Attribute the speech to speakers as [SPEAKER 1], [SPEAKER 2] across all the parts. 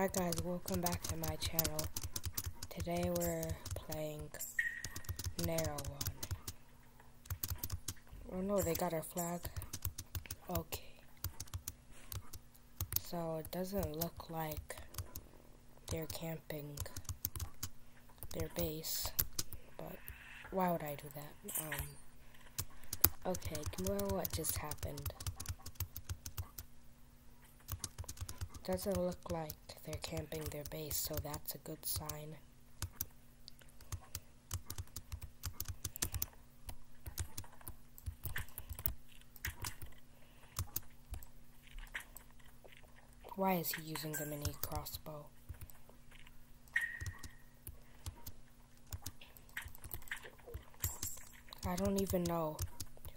[SPEAKER 1] Hi guys, welcome back to my channel. Today we're playing Narrow One. Oh no, they got our flag. Okay. So it doesn't look like they're camping their base, but why would I do that? Um, okay, ignore what just happened. Doesn't look like they're camping their base, so that's a good sign. Why is he using the mini crossbow? I don't even know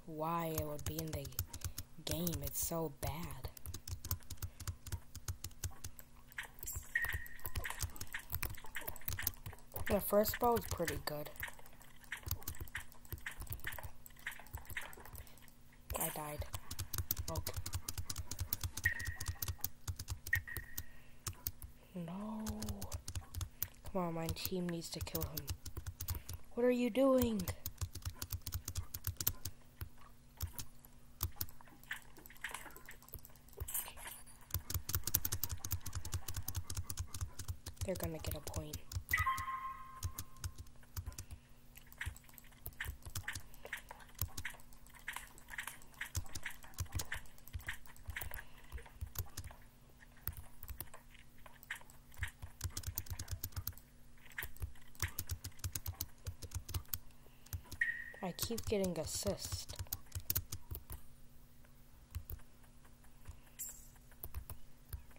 [SPEAKER 1] why it would be in the game. It's so bad. The first bow is pretty good. I died. Okay. No. Come on, my team needs to kill him. What are you doing? They're gonna get a point. I keep getting assist.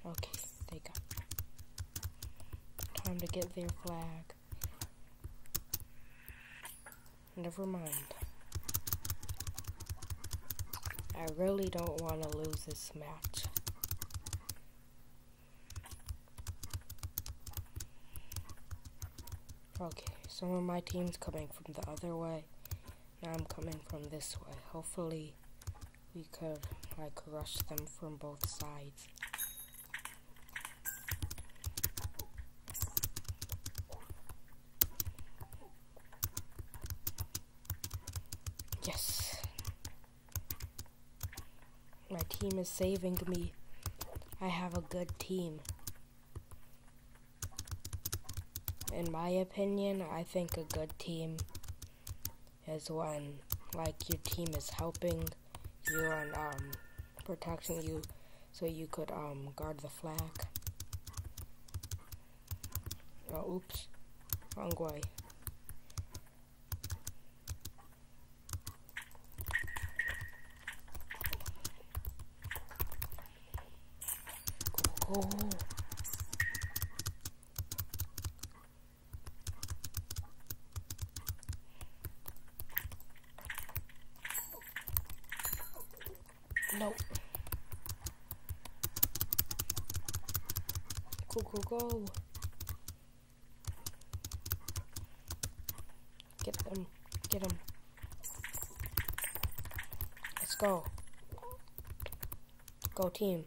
[SPEAKER 1] Okay, they got time to get their flag. Never mind. I really don't want to lose this match. Okay, some of my team's coming from the other way. I'm coming from this way. Hopefully we could like rush them from both sides. Yes. My team is saving me. I have a good team. In my opinion, I think a good team is when like your team is helping you and um protecting you so you could um guard the flag. Oh oops. Wrong way. Go, Nope. Go, go, go. Get them. Get them. Let's go. Go, team.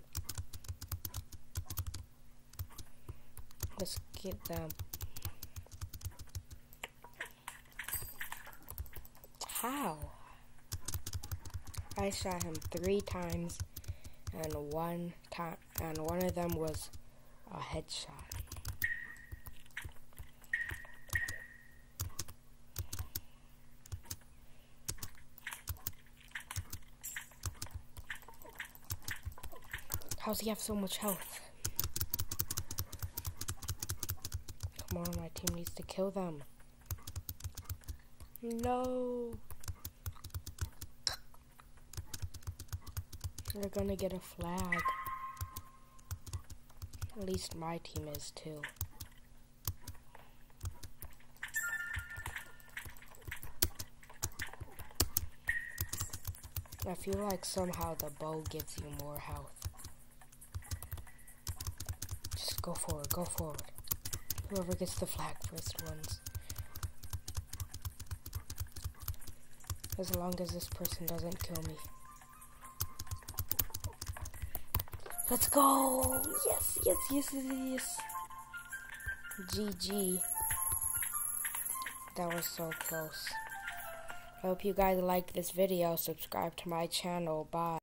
[SPEAKER 1] Let's get them. How? I shot him three times, and one time, and one of them was a headshot. How's he have so much health? Come on, my team needs to kill them. No. They're gonna get a flag. At least my team is too. I feel like somehow the bow gives you more health. Just go forward, go forward. Whoever gets the flag first wins. As long as this person doesn't kill me. Let's go! Yes, yes, yes, yes. yes. GG. That was so close. I hope you guys liked this video. Subscribe to my channel. Bye.